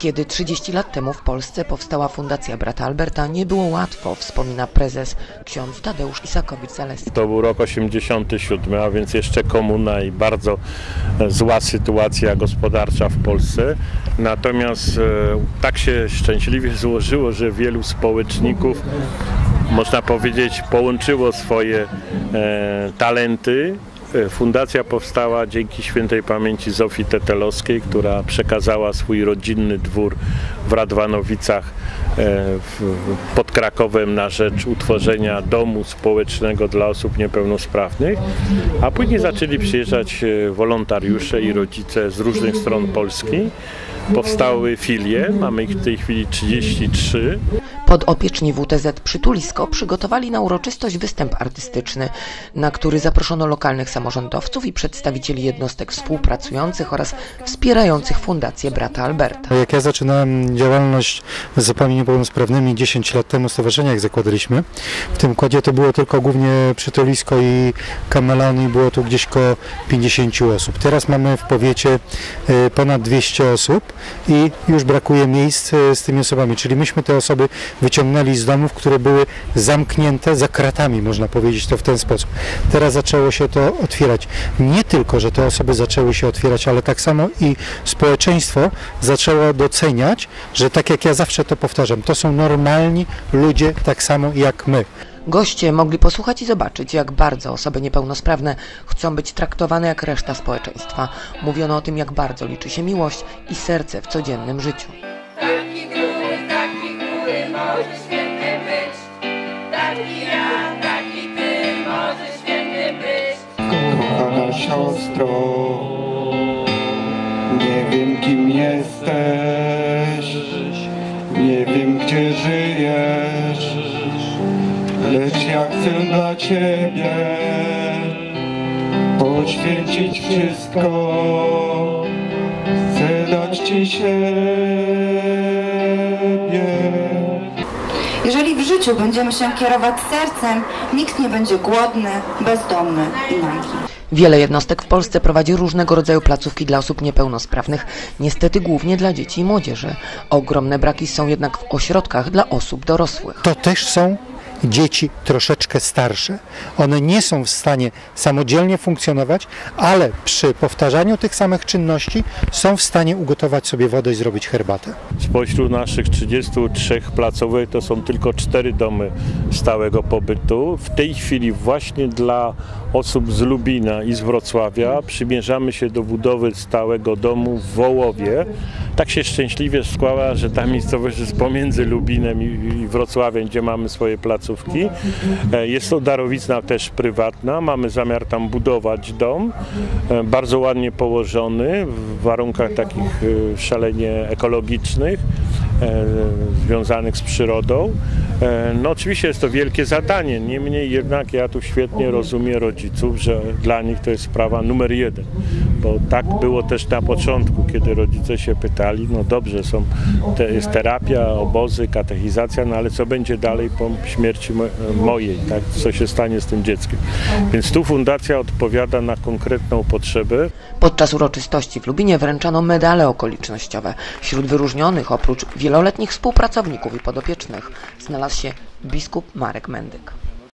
Kiedy 30 lat temu w Polsce powstała Fundacja Brata Alberta, nie było łatwo, wspomina prezes ksiądz Tadeusz Isakowicz-Zaleski. To był rok 87, a więc jeszcze komuna i bardzo e, zła sytuacja gospodarcza w Polsce. Natomiast e, tak się szczęśliwie złożyło, że wielu społeczników, można powiedzieć, połączyło swoje e, talenty fundacja powstała dzięki świętej pamięci Zofii Tetelowskiej, która przekazała swój rodzinny dwór w Radwanowicach e, pod Krakowem na rzecz utworzenia domu społecznego dla osób niepełnosprawnych, a później zaczęli przyjeżdżać e, wolontariusze i rodzice z różnych stron Polski. Powstały filie, mamy ich w tej chwili 33. Podopieczni WTZ Przytulisko przygotowali na uroczystość występ artystyczny, na który zaproszono lokalnych samorządowców i przedstawicieli jednostek współpracujących oraz wspierających Fundację Brata Alberta. Jak ja zaczynałem działalność z osobami niepełnosprawnymi 10 lat temu, stowarzyszenia jak zakładaliśmy, w tym układzie to było tylko głównie Przytulisko i Kamelon i było tu gdzieś koło 50 osób. Teraz mamy w powiecie e, ponad 200 osób i już brakuje miejsc e, z tymi osobami, czyli myśmy te osoby wyciągnęli z domów, które były zamknięte za kratami, można powiedzieć to w ten sposób. Teraz zaczęło się to otwierać. Nie tylko, że te osoby zaczęły się otwierać, ale tak samo i społeczeństwo zaczęło doceniać, że tak jak ja zawsze to powtarzam, to są normalni ludzie tak samo jak my. Goście mogli posłuchać i zobaczyć, jak bardzo osoby niepełnosprawne chcą być traktowane jak reszta społeczeństwa. Mówiono o tym, jak bardzo liczy się miłość i serce w codziennym życiu. Nie wiem kim jesteś, nie wiem gdzie żyjesz, lecz ja chcę dla Ciebie poświęcić wszystko, chcę dać Ci siebie. Jeżeli w życiu będziemy się kierować sercem, nikt nie będzie głodny, bezdomny i nagi. Wiele jednostek w Polsce prowadzi różnego rodzaju placówki dla osób niepełnosprawnych, niestety głównie dla dzieci i młodzieży. Ogromne braki są jednak w ośrodkach dla osób dorosłych. To też są dzieci troszeczkę starsze. One nie są w stanie samodzielnie funkcjonować, ale przy powtarzaniu tych samych czynności są w stanie ugotować sobie wodę i zrobić herbatę. Spośród naszych 33 placówek to są tylko cztery domy stałego pobytu. W tej chwili właśnie dla osób z Lubina i z Wrocławia przymierzamy się do budowy stałego domu w Wołowie. Tak się szczęśliwie składa, że ta miejscowość jest pomiędzy Lubinem i Wrocławiem, gdzie mamy swoje placówki. E, jest to darowizna też prywatna. Mamy zamiar tam budować dom. E, bardzo ładnie położony w warunkach takich e, szalenie ekologicznych związanych z przyrodą. No oczywiście jest to wielkie zadanie, niemniej jednak ja tu świetnie rozumiem rodziców, że dla nich to jest sprawa numer jeden, bo tak było też na początku, kiedy rodzice się pytali, no dobrze, są, te, jest terapia, obozy, katechizacja, no ale co będzie dalej po śmierci mojej, tak? co się stanie z tym dzieckiem. Więc tu fundacja odpowiada na konkretną potrzebę. Podczas uroczystości w Lubinie wręczano medale okolicznościowe. Wśród wyróżnionych oprócz wieloletnich współpracowników i podopiecznych znalazł się biskup Marek Mendyk.